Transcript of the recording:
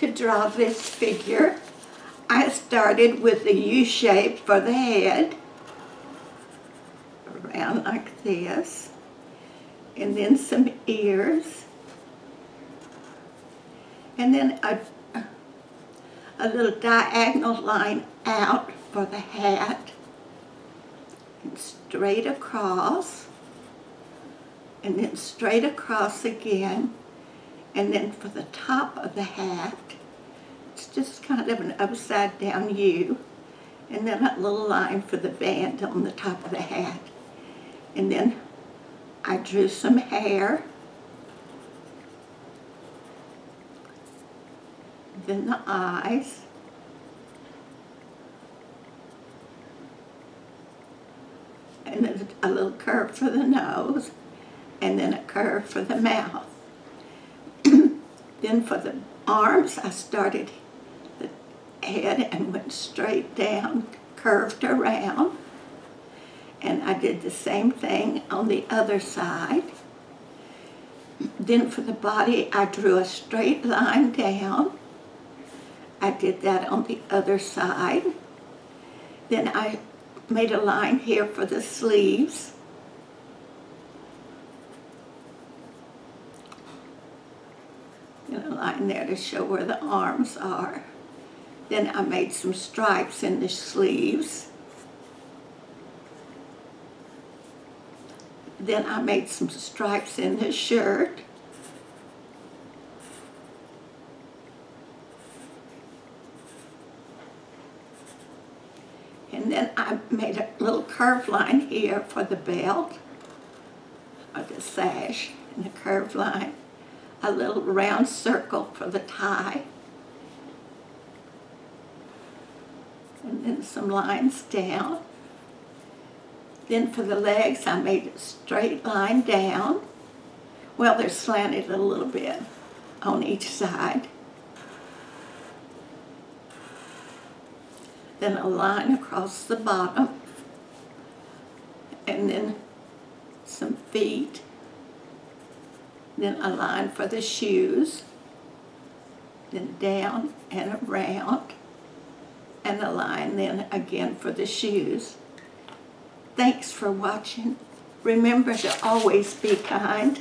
to draw this figure, I started with the U shape for the head, around like this, and then some ears, and then a, a little diagonal line out for the hat, and straight across, and then straight across again, and then for the top of the hat, it's just kind of an upside down U, and then a little line for the band on the top of the hat. And then I drew some hair, then the eyes, and then a little curve for the nose, and then a curve for the mouth. Then for the arms, I started the head and went straight down, curved around. And I did the same thing on the other side. Then for the body, I drew a straight line down. I did that on the other side. Then I made a line here for the sleeves. And a line there to show where the arms are. Then I made some stripes in the sleeves. Then I made some stripes in the shirt. And then I made a little curved line here for the belt, or the sash, and a curved line. A little round circle for the tie. And then some lines down. Then for the legs, I made a straight line down. Well, they're slanted a little bit on each side. Then a line across the bottom. And then some feet. Then a line for the shoes. Then down and around. And a line then again for the shoes. Thanks for watching. Remember to always be kind.